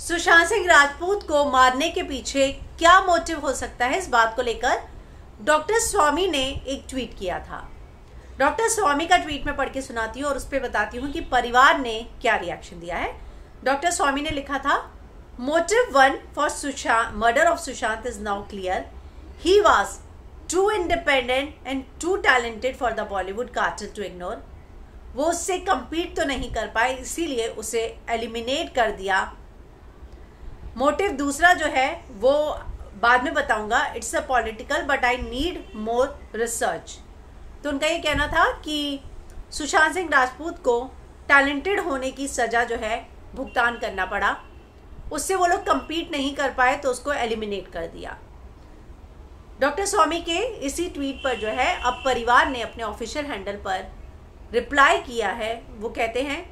सुशांत सिंह राजपूत को मारने के पीछे क्या मोटिव हो सकता है इस बात को लेकर डॉक्टर स्वामी ने एक ट्वीट किया था। डॉक्टर स्वामी का ट्वीट में पढ़ के सुनाती हूँ और उस पर बताती हूँ कि परिवार ने क्या रिएक्शन दिया है। डॉक्टर स्वामी ने लिखा था motive one for Sushant murder of Sushant is now clear he was too independent and too talented for the Bollywood cartel to ignore वो उससे compete तो नहीं कर पाए, इसीलिए उसे एलिमिनेट कर दिया मोटिव दूसरा जो है, वो बाद में बताऊँगा। It's a political but I need more research तो उनका ये कहना था कि सुशांत सिंह राजपूत को टैलेंटेड होने की सज़ा जो है, भुगतान करना पड़ा। उससे वो लोग compete नहीं कर पाए तो उसको एलिमिनेट कर दिया। डॉक्टर स्वामी के इसी ट्वीट पर जो है, अब परिवार ने अपने ऑफिशियल हैंडल पर रिप्लाई किया है। वो कहते हैं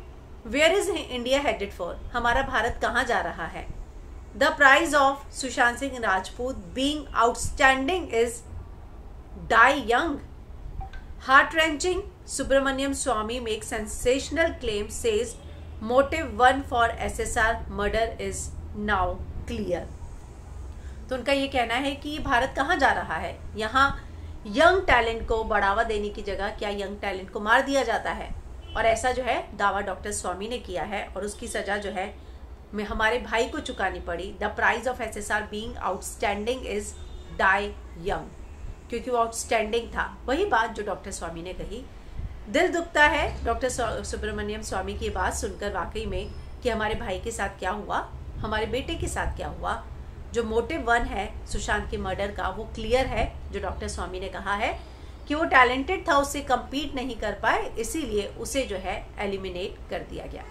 where is India headed for हमारा भारत कहाँ जा रहा है? Of Sushant Singh Rajput being outstanding is die young heart wrenching Subramanian Swamy make sensational claim says motive one for S S R murder is now clear तो उनका ये कहना है कि भारत कहाँ जा रहा है? यहाँ यंग टैलेंट को बढ़ावा देने की जगह क्या यंग टैलेंट को मार दिया जाता है? और ऐसा जो है दावा डॉक्टर स्वामी ने किया है और उसकी सजा जो है मैं हमारे भाई को चुकानी पड़ी। The price of S S R being outstanding is die young क्योंकि वो आउटस्टैंडिंग था। वही बात जो डॉक्टर स्वामी ने कही। दिल दुखता है डॉक्टर सुब्रमण्यम स्वामी की बात सुनकर वाकई में कि हमारे भाई के साथ क्या हुआ, हमारे बेटे के साथ क्या हुआ। जो मोटिव वन है सुशांत के मर्डर का, वो क्लियर है, जो डॉक्टर स्वामी ने कहा है कि वो टैलेंटेड था उससे कम्पीट नहीं कर पाए, इसीलिए उसे जो है एलिमिनेट कर दिया गया।